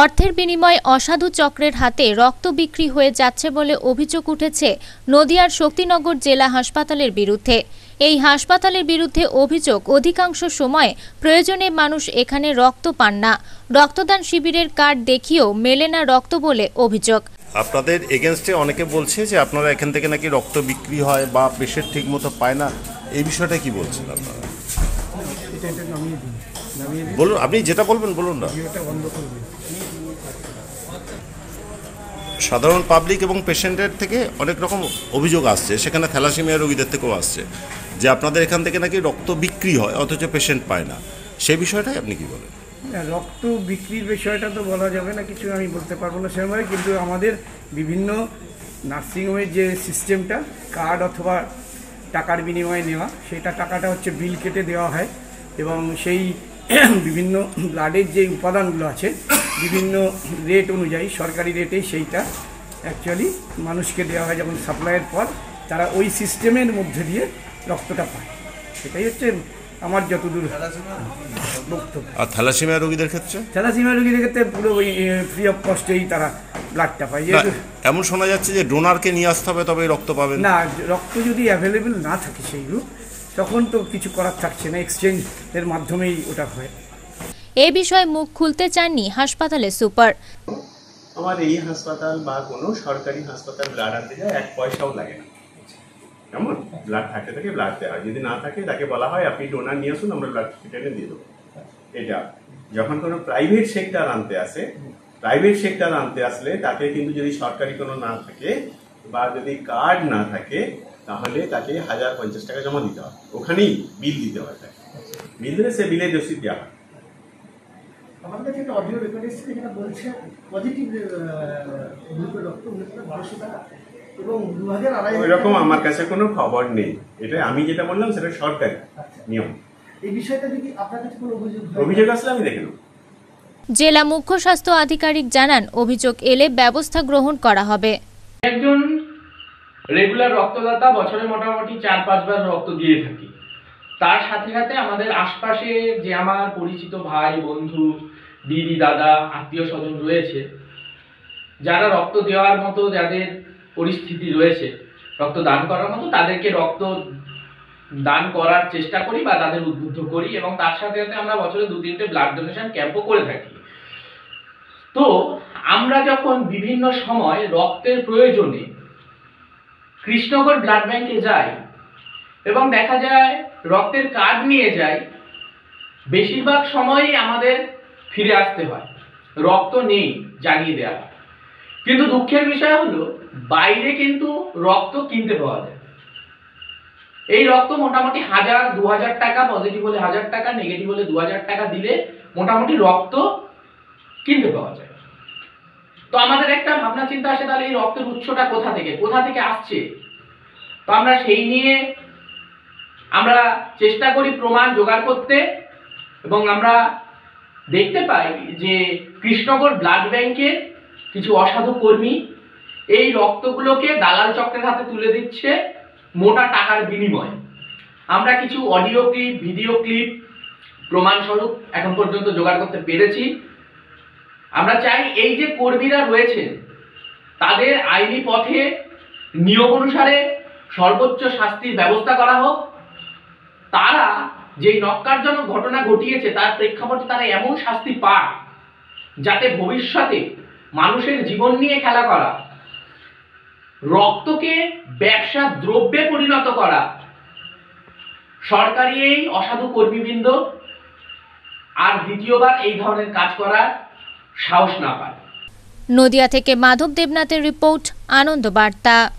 অর্থের বিনিময়ে অসাধু চক্রের হাতে রক্ত বিক্রি হয়ে যাচ্ছে বলে অভিযোগ উঠেছে নদিয়ার শক্তিনগর জেলা হাসপাতালের বিরুদ্ধে। এই হাসপাতালের বিরুদ্ধে অভিযোগ অধিকাংশ সময় প্রয়োজনে মানুষ এখানে রক্ত পান না। রক্তদান শিবিরের কার্ড দেখিয়েও মেলে না রক্ত বলে অভিযোগ। আপনাদের এগেনস্টে অনেকে বলছে যে আপনারা এখান থেকে নাকি রক্ত বিক্রি হয় বা পেশেন্ট ঠিক মতো পায় না। এই বিষয়টা কি বলছেন আপনারা? বলুন আপনি যেটা বলবেন বলুন না। সাধারণ পাবলিক এবং পেশেন্টের থেকে অনেক রকম অভিযোগ আসছে। সেখানে থ্যালাসেমিয়া রোগীদের থেকেও আসছে। যে আপনাদের এখান থেকে নাকি রক্ত বিক্রি হয় অথচ পেশেন্ট পায় না। সেই বিষয়টাই আপনি কি বলেন? রক্ত বিক্রির বিষয়টা তো বলা যাবে না কিছু আমি বলতে পারব না সেরকমভাবে কিন্তু আমাদের বিভিন্ন নার্সিংহোমের যে সিস্টেমটা কার্ড অথবা টাকার বিনিময়ে নেওয়া সেটা টাকাটা হচ্ছে বিল কেটে দেওয়া হয়। এবং সেই বিভিন্ন ব্লাডের যে উপাদানগুলো আছে বিভিন্ন রেট অনুযায়ী সরকারি রেটেই সেইটা অ্যাকচুয়ালি মানুষকে দেওয়া হয় যখন সাপ্লাইয়ের পর তারা ওই সিস্টেমের মধ্যে দিয়ে রক্তটা পায়। সেটাই হচ্ছে আমার যতদূর বক্তব্য। আর থ্যালাসেমিয়া রোগীদের ক্ষেত্রে? থ্যালাসিমিয়া রোগীদের ক্ষেত্রে পুরো ওই ফ্রি অফ কস্টেই তারা ব্লাডটা পায়। যেহেতু এমন শোনা যাচ্ছে যে ডোনারকে নিয়ে আসতে হবে তবে রক্ত পাবেন। না রক্ত যদি অ্যাভেলেবেল না থাকে সেই গ্রুপ তখন তো কিছু করার থাকছে না এক্সচেঞ্জের মাধ্যমেই ওটা হয়। এ বিষয়ে মুখ খুলতে চাননি হাসপাতালের সুপার। আমার এই হাসপাতাল বা কোনো সরকারি হাসপাতাল ব্লাড আনতে যায় এক পয়সাও লাগে না। কেমন? ব্লাড থাকতে থাকে ব্লাড দেওয়া হয়। যদি না থাকে তাকে বলা হয় আপনি ডোনার নিয়ে আসুন আমরা ব্লাড টেনে দিয়ে দেবো। এটা। যখন কোনো প্রাইভেট সেক্টর আনতে আসে প্রাইভেট সেক্টর আনতে আসলে তাকে কিন্তু যদি সরকারি কোনো না থাকে বা যদি কার্ড না থাকে তাহলে তাকে হাজার পঞ্চাশ টাকা জমা দিতে হয় ওখানেই বিল দিতে হয় তাকে। বিল দিলে সে বিলের রসিদ দেওয়া হয়। আমাদের কাছে একটা অডিও রেকর্ড এসেছে যেখানে বলছে পজিটিভ রক্ত বারোশো টাকা এবং দু হাজার আড়াই হাজার ওইরকম আমার কাছে কোনো খবর নেই। এটা আমি যেটা বললাম সেটা সরকারি নিয়ম। এই বিষয়টা যদি আপনার কাছে কোনো অভিযোগ অভিযোগ আসলে আমি দেখে নেব। জেলা মুখ্য স্বাস্থ্য আধিকারিক জানান অভিযোগ এলে ব্যবস্থা গ্রহণ করা হবে। একজন রেগুলার রক্তদাতা বছরে মোটামুটি চার, পাঁচবার রক্ত দিয়ে থাকি। তার সাথে সাথে আমাদের আশপাশে যে আমার পরিচিত ভাই, বন্ধু, দিদি, দাদা, আত্মীয় স্বজন রয়েছে, যারা রক্ত দেওয়ার মতো, যাদের পরিস্থিতি রয়েছে, রক্ত দান করার মতো, তাদেরকে রক্ত দান করার চেষ্টা করি বা তাদের উদ্বুদ্ধ করি এবং তার সাথে সাথে আমরা বছরে দু, তিনটে ব্লাড ডোনেশন ক্যাম্পও করে থাকি। তো আমরা যখন বিভিন্ন সময় রক্তের প্রয়োজনে কৃষ্ণগড় ব্লাড ব্যাংকে যাই এবং দেখা যায় রক্তের কার্ড নিয়ে যাই বেশিরভাগ সময়ই আমাদের ফিরে আসতে হয়। রক্ত নেই জানিয়ে দেওয়া। হয় কিন্তু দুঃখের বিষয় হলো, বাইরে কিন্তু রক্ত কিনতে পাওয়া যায়। এই রক্ত মোটামুটি হাজার দু হাজার টাকা পজিটিভ হলে হাজার টাকা নেগেটিভ হলে দু হাজার টাকা দিলে মোটামুটি রক্ত কিনতে পাওয়া যায়। তো আমাদের একটা ভাবনা চিন্তা আসে তাহলে এই রক্তের উৎসটা কোথা থেকে? কোথা থেকে আসছে? তো আমরা সেই নিয়ে আমরা চেষ্টা করি প্রমাণ জোগাড় করতে এবং আমরা দেখতে পাই যে কৃষ্ণগড় ব্লাড ব্যাংকের কিছু অসাধু কর্মী এই রক্তগুলোকে দালাল চক্রের হাতে তুলে দিচ্ছে মোটা টাকার বিনিময়ে। আমরা কিছু অডিও ক্লিপ, ভিডিও ক্লিপ, প্রমাণস্বরূপ এখন পর্যন্ত জোগাড় করতে পেরেছি। আমরা চাই এই যে কর্মীরা রয়েছেন তাদের আইনি পথে, নিয়ম অনুসারে সর্বোচ্চ শাস্তির ব্যবস্থা করা হোক। তারা যে নক্কারজনক ঘটনা ঘটিয়েছে, তার প্রেক্ষাপটে তারা এমন শাস্তি পায় যাতে ভবিষ্যতে মানুষের জীবন নিয়ে খেলা করা, রক্তকে ব্যবসা দ্রব্যে পরিণত করা, সরকারি এই অসাধু কর্মীবৃন্দ, আর দ্বিতীয়বার এই ধরনের কাজ করার সাহস না পায়। নদিয়া থেকে মাধব দেবনাথের রিপোর্ট আনন্দ বার্তা।